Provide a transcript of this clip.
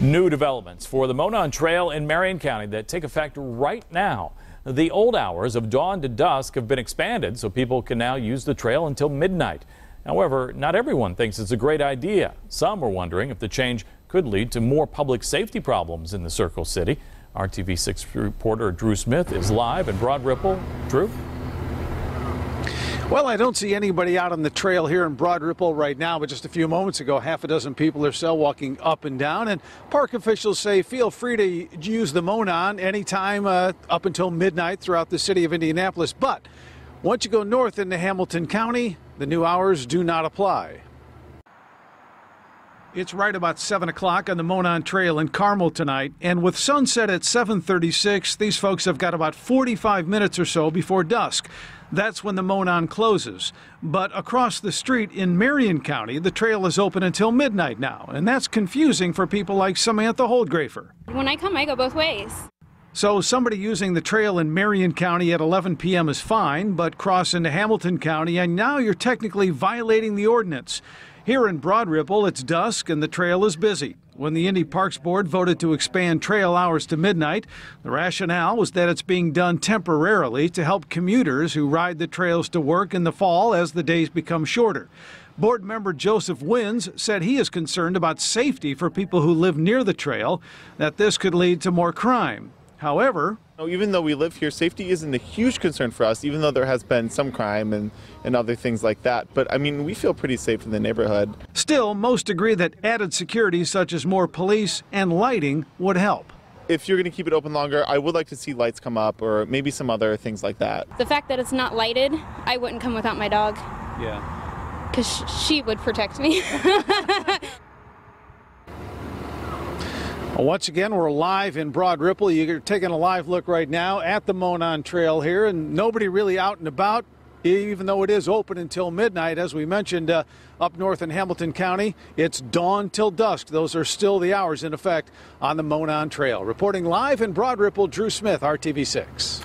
New developments for the Monon Trail in Marion County that take effect right now. The old hours of dawn to dusk have been expanded so people can now use the trail until midnight. However, not everyone thinks it's a great idea. Some are wondering if the change could lead to more public safety problems in the Circle City. RTV6 reporter Drew Smith is live in Broad Ripple. Drew? Well, I don't see anybody out on the trail here in Broad Ripple right now, but just a few moments ago, half a dozen people or so walking up and down. And park officials say feel free to use the Monon anytime uh, up until midnight throughout the city of Indianapolis. But once you go north into Hamilton County, the new hours do not apply. It's right about 7 o'clock on the Monon Trail in Carmel tonight, and with sunset at 7:36, these folks have got about 45 minutes or so before dusk. That's when the Monon closes. But across the street in Marion County, the trail is open until midnight now, and that's confusing for people like Samantha Holdgrafer. When I come, I go both ways. So somebody using the trail in Marion County at 11 p.m. is fine, but cross into Hamilton County and now you're technically violating the ordinance. Here in Broad Ripple, it's dusk and the trail is busy. When the Indy Parks Board voted to expand trail hours to midnight, the rationale was that it's being done temporarily to help commuters who ride the trails to work in the fall as the days become shorter. Board member Joseph Wins said he is concerned about safety for people who live near the trail, that this could lead to more crime. However, even though we live here, safety isn't a huge concern for us, even though there has been some crime and, and other things like that. But I mean, we feel pretty safe in the neighborhood. Still, most agree that added security, such as more police and lighting, would help. If you're going to keep it open longer, I would like to see lights come up or maybe some other things like that. The fact that it's not lighted, I wouldn't come without my dog. Yeah. Because she would protect me. Once again, we're live in Broad Ripple. You're taking a live look right now at the Monon Trail here, and nobody really out and about, even though it is open until midnight. As we mentioned, uh, up north in Hamilton County, it's dawn till dusk. Those are still the hours in effect on the Monon Trail. Reporting live in Broad Ripple, Drew Smith, RTV6.